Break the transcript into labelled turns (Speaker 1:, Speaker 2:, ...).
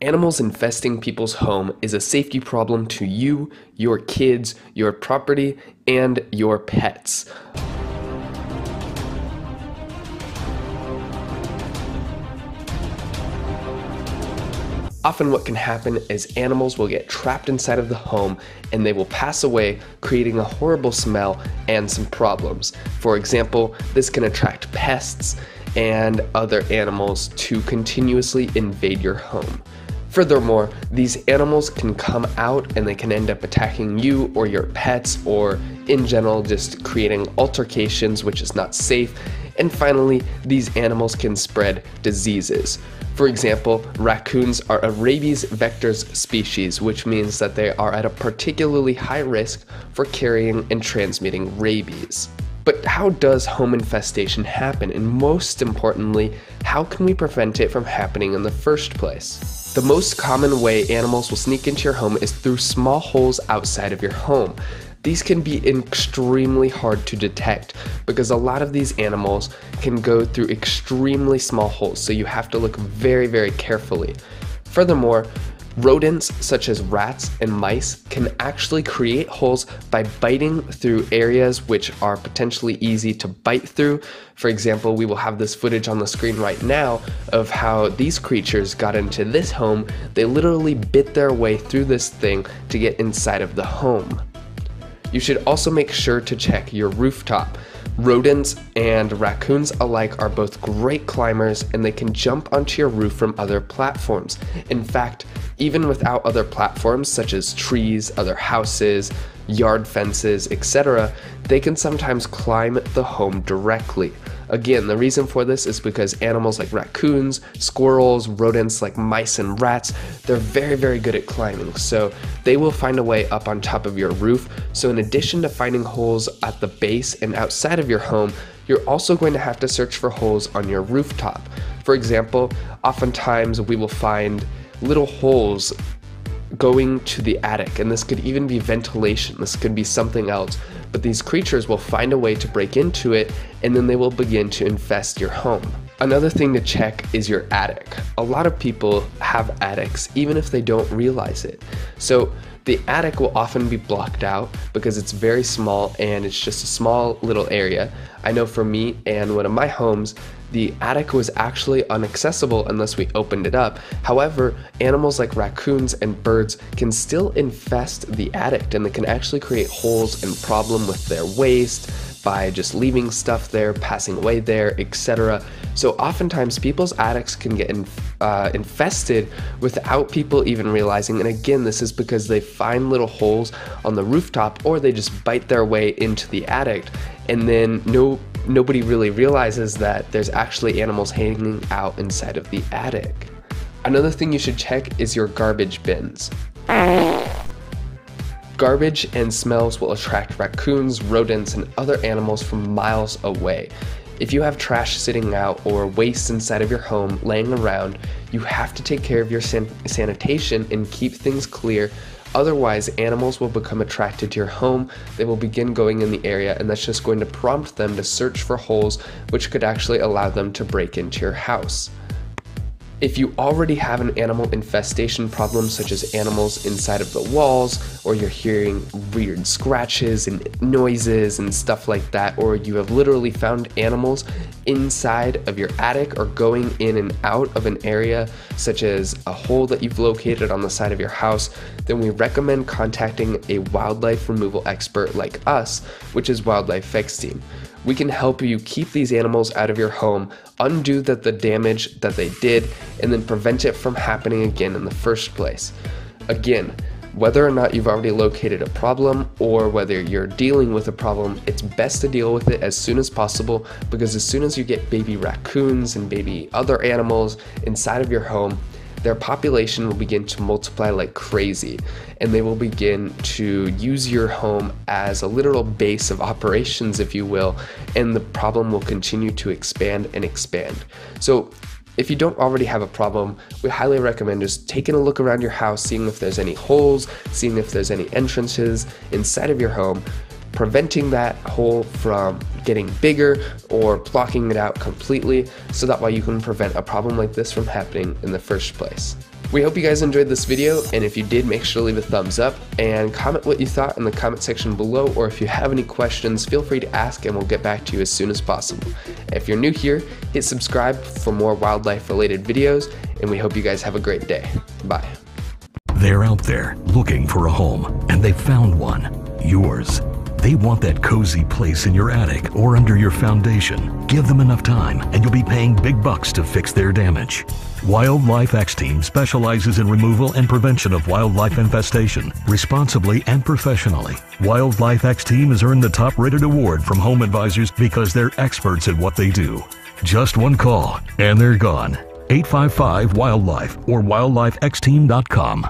Speaker 1: Animals infesting people's home is a safety problem to you, your kids, your property, and your pets. Often, what can happen is animals will get trapped inside of the home and they will pass away, creating a horrible smell and some problems. For example, this can attract pests and other animals to continuously invade your home. Furthermore, these animals can come out and they can end up attacking you or your pets, or in general, just creating altercations, which is not safe. And finally, these animals can spread diseases. For example, raccoons are a rabies vectors species, which means that they are at a particularly high risk for carrying and transmitting rabies. But how does home infestation happen? And most importantly, how can we prevent it from happening in the first place? The most common way animals will sneak into your home is through small holes outside of your home. These can be extremely hard to detect because a lot of these animals can go through extremely small holes, so you have to look very, very carefully. Furthermore, Rodents such as rats and mice can actually create holes by biting through areas which are potentially easy to bite through. For example, we will have this footage on the screen right now of how these creatures got into this home. They literally bit their way through this thing to get inside of the home. You should also make sure to check your rooftop. Rodents and raccoons alike are both great climbers and they can jump onto your roof from other platforms. In fact, even without other platforms such as trees, other houses, yard fences, etc., they can sometimes climb the home directly. Again, the reason for this is because animals like raccoons, squirrels, rodents like mice and rats, they're very, very good at climbing. So they will find a way up on top of your roof. So in addition to finding holes at the base and outside of your home, you're also going to have to search for holes on your rooftop. For example, oftentimes we will find little holes going to the attic, and this could even be ventilation, this could be something else. But these creatures will find a way to break into it, and then they will begin to infest your home. Another thing to check is your attic. A lot of people have attics, even if they don't realize it. So the attic will often be blocked out because it's very small and it's just a small little area. I know for me and one of my homes, the attic was actually inaccessible unless we opened it up. However, animals like raccoons and birds can still infest the attic and they can actually create holes and problem with their waste by just leaving stuff there, passing away there, etc. So oftentimes people's attics can get uh, infested without people even realizing. And again, this is because they find little holes on the rooftop or they just bite their way into the attic and then no nobody really realizes that there's actually animals hanging out inside of the attic. Another thing you should check is your garbage bins. Garbage and smells will attract raccoons, rodents, and other animals from miles away. If you have trash sitting out or waste inside of your home laying around, you have to take care of your san- sanitation and keep things clear Otherwise, animals will become attracted to your home, they will begin going in the area, and that's just going to prompt them to search for holes, which could actually allow them to break into your house. If you already have an animal infestation problem, such as animals inside of the walls, or you're hearing weird scratches and noises and stuff like that, or you have literally found animals inside of your attic or going in and out of an area, such as a hole that you've located on the side of your house, then we recommend contacting a wildlife removal expert like us, which is Wildlife X Team. We can help you keep these animals out of your home, undo the, the damage that they did, and then prevent it from happening again in the first place. Again, whether or not you've already located a problem or whether you're dealing with a problem, it's best to deal with it as soon as possible because as soon as you get baby raccoons and baby other animals inside of your home, their population will begin to multiply like crazy and they will begin to use your home as a literal base of operations, if you will, and the problem will continue to expand and expand. So, if you don't already have a problem, we highly recommend just taking a look around your house, seeing if there's any holes, seeing if there's any entrances inside of your home, preventing that hole from getting bigger or blocking it out completely so that way you can prevent a problem like this from happening in the first place. We hope you guys enjoyed this video, and if you did, make sure to leave a thumbs up and comment what you thought in the comment section below, or if you have any questions, feel free to ask and we'll get back to you as soon as possible. If you're new here, hit subscribe for more wildlife related videos, and we hope you guys have a great day. Bye.
Speaker 2: They're out there looking for a home, and they found one yours. They want that cozy place in your attic or under your foundation. Give them enough time, and you'll be paying big bucks to fix their damage. Wildlife X Team specializes in removal and prevention of wildlife infestation, responsibly and professionally. Wildlife X Team has earned the top rated award from Home Advisors because they're experts at what they do. Just one call, and they're gone. 855 Wildlife or wildlifexteam.com.